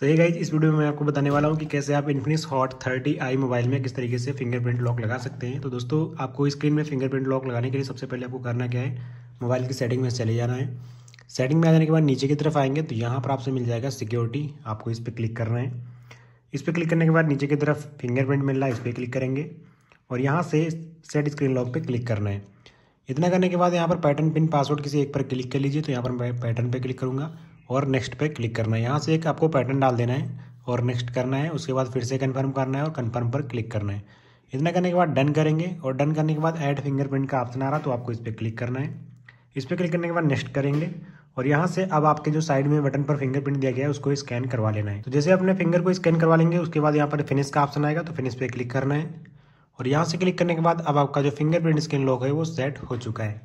सही गाइज़ इस वीडियो में मैं आपको बताने वाला हूँ कि कैसे आप इन्फिनिक्स हॉट 30 आई मोबाइल में किस तरीके से फिंगरप्रिंट लॉक लगा सकते हैं। तो दोस्तों, आपको स्क्रीन में फिंगरप्रिंट लॉक लगाने के लिए सबसे पहले आपको करना क्या है? मोबाइल की सेटिंग में चले जाना है। सेटिंग में आ जाने के बाद नीचे की तरफ़ आएँगे तो यहाँ पर आपसे मिल जाएगा सिक्योरिटी आपको इस पर क्लिक करना है। इस पर क्लिक करने के बाद नीचे की तरफ़ फिंगरप्रिंट मिल रहा है, इस पर क्लिक करेंगे। और यहाँ से सेट स्क्रीन लॉक पर क्लिक करना है। इतना करने के बाद यहाँ पर पैटर्न पिन पासवर्ड किसी एक पर क्लिक कर लीजिए तो यहाँ पर मैं पैटर्न पर क्लिक करूँगा। और नेक्स्ट पे क्लिक करना है। यहाँ से एक आपको पैटर्न डाल देना है और नेक्स्ट करना है। उसके बाद फिर से कन्फर्म करना है और कन्फर्म पर क्लिक करना है। इतना करने के बाद डन करेंगे और डन करने के बाद ऐड फिंगरप्रिंट का ऑप्शन आ रहा तो आपको इस पर क्लिक करना है। इस पर क्लिक करने के बाद नेक्स्ट करेंगे और यहाँ से अब आपके जो साइड में बटन पर फिंगरप्रिंट दिया गया है, उसको स्कैन करवा लेना है। तो जैसे अपने फिंगर को स्कैन करवा लेंगे, उसके बाद यहाँ पर फिनिश का ऑप्शन आएगा तो फिनिश पे क्लिक करना है। और यहाँ से क्लिक करने के बाद अब आपका जो फिंगरप्रिंट स्कैन लॉक है, वो सेट हो चुका है।